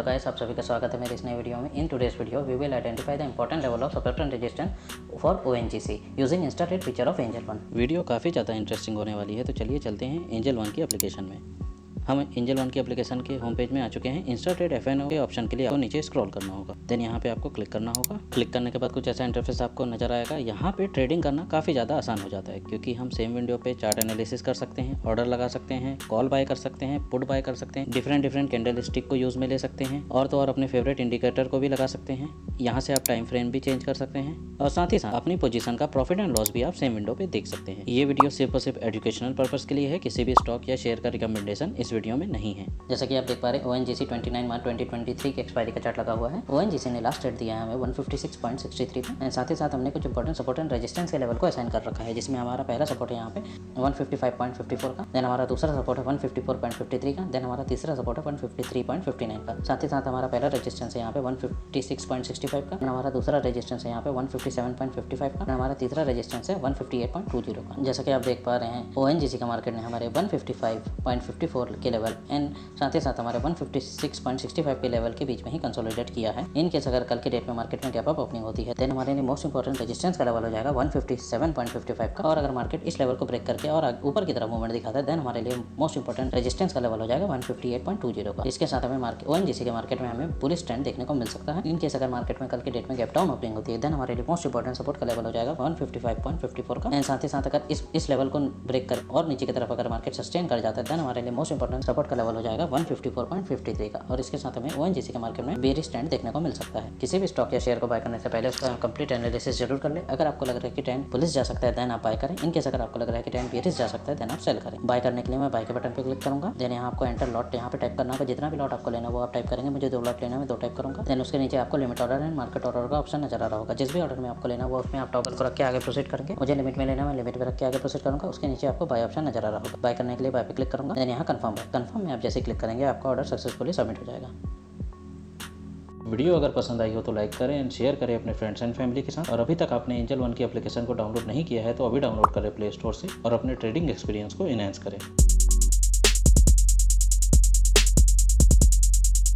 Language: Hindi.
हेलो गाइस, आप सभी का स्वागत है मेरे इस नए वीडियो में। In today's video we will identify the important level of support resistance for ONGC using instatrade feature of Angel One video काफ़ी ज़्यादा इंटरेस्टिंग होने वाली है तो चलिए चलते हैं एंजल वन की एप्लीकेशन में। हम एंजल वन की एप्लीकेशन के होम पेज में आ चुके हैं। इंस्टाटेड एफ़ के ऑप्शन के लिए आपको नीचे स्क्रॉल करना होगा। देन यहाँ पे आपको क्लिक करना होगा। क्लिक करने के बाद कुछ ऐसा इंटरफेस आपको नज़र आएगा। यहाँ पे ट्रेडिंग करना काफ़ी ज़्यादा आसान हो जाता है, क्योंकि हम सेम विंडो पे चार्ट एनालिसिस कर सकते हैं ऑर्डर लगा सकते हैं कॉल बाय कर सकते हैं पुट बाय कर सकते हैं डिफरेंट डिफरेंट कैंडल स्टिक को यूज़ में ले सकते हैं, और तो और अपने फेवरेट इंडिकेटर को भी लगा सकते हैं। यहाँ से आप टाइम फ्रेम भी चेंज कर सकते हैं, और साथ ही साथ अपनी पोजीशन का प्रॉफिट एंड लॉस भी आप सेम विंडो पे देख सकते हैं। ये वीडियो सिर्फ़ और सिर्फ़ एजुकेशनल पर्पज के लिए है। किसी भी स्टॉक या शेयर का रिकमेंडेशन इस वीडियो में नहीं है। जैसा कि आप देख पा रहे O N G C twenty nine March twenty twenty three के एक्सपायरी का चार्ट लगा हुआ है। ओ एन जी सी ने लास्ट रेट दिया है हमें one fifty six point sixty three पे। साथ ही साथ हमने कुछ इंपॉर्टेंट सपोर्ट एंड रेजिस्टेंस के लेवल को असाइन कर रखा है, जिसमें हमारा पहला सपोर्ट है यहाँ पे one fifty five point fifty four का देन हमारा दूसरा सपोर्ट है one fifty four point fifty three का देन हमारा तीसरा सपोर्ट है one fifty three point fifty nine का। साथ ही साथ हमारा पहला रजिस्टेंस है यहाँ पे one fifty six point sixty five का हमारा दूसरा रजिस्टेंस है यहाँ पे one fifty seven point fifty five का हमारा तीसरा रजिस्टेंस है one fifty eight point two zero का। जैसा कि आप देख पा रहे हैं ओ एन जी सी का मार्केट ने हमारे one fifty five point fifty four के लेवल एंड साथ ही साथ हमारे वन के लेवल के बीच में ही कंसोलिडेट किया है. इन केस अगर कल के डेट में मार्केट में गैप अप ओपनिंग होती है देन हमारे लिए मोस्ट इंपॉर्टेंट रेजिस्टेंस का लेवल हो जाएगा one fifty seven point fifty five का. और अगर मार्केट इस लेवल को ब्रेक करके और ऊपर की तरफ़ मूवमेंट दिखाता है देन हमारे लिए मोस्ट इंपॉर्टेंट रेजिस्टेंस का लेवल हो जाएगा one fifty eight point two zero का. इसके साथ हमें मार्केट ओ के मार्केट में हमें पूरी स्टैंड देखने को मिल सकता है. इन केस अगर मार्केट में कल के डेट में गैप डाउन ओपनिंग होती है देन हमारे लिए मोस्ट इंपॉर्टेंट सपोर्ट का लेवल हो जाएगा वन का. एंड साथ ही साथ अगर इस इस लेवल को ब्रेक कर और नीचे की तरफ़ अगर मार्केट सस्टेन कर जाता है देन हमारे लिए मोस्ट इंपॉर्टेंट सपोर्ट का लेवल हो जाएगा one fifty four point fifty three का। और इसके साथ हमें ओ के मार्केट में बेरी स्टैंड देखने को मिल सकता है। किसी भी स्टॉक या शेयर को बाय करने से पहले उसका कंप्लीट एनालिसिस ज़रूर कर ले। अगर आपको लग रहा है कि ट्रेंड पुलिस जा सकता है देन आप बाय करें। इनकेस अगर आपको लग रहा है कि ट्रेंड बेरिस जा सकता है देन आप सेल करें। बाय करने के लिए मैं बाय के बटन पर क्लिक करूँगा। देन यहाँ आपको एंटर लॉट यहाँ पे टाइप करना होगा। जितना भी लॉट आपको लेना वो आप टाइप करेंगे। मुझे दो लॉट लेना है दो टाइप करूँगा। देन उसके नीचे आपको limit order and market order का ऑप्शन नज़र आ रहा होगा। जिस भी ऑर्डर में आपको लेना वो उसमें आप टॉगल को रख के आगे प्रोसीड करेंगे। मुझे लिमिट में लेना मैं लिमिट में रख के आगे प्रोसीड करूँगा। उसके नीचे आपको बाय ऑप्शन नज़र आ रहा होगा। बाय करने के लिए बाय पे क्लिक करूँगा। देन यहाँ कंफर्म कंफर्म में आप जैसे क्लिक करेंगे, आपका ऑर्डर सक्सेसफुली सबमिट हो जाएगा। वीडियो अगर पसंद आई हो तो लाइक करें एंड शेयर करें अपने फ्रेंड्स एंड फैमिली के साथ। और अभी तक आपने एंजल वन की एप्लीकेशन को डाउनलोड नहीं किया है तो अभी डाउनलोड करें प्ले स्टोर से और अपने ट्रेडिंग एक्सपीरियंस को इनहेंस करें।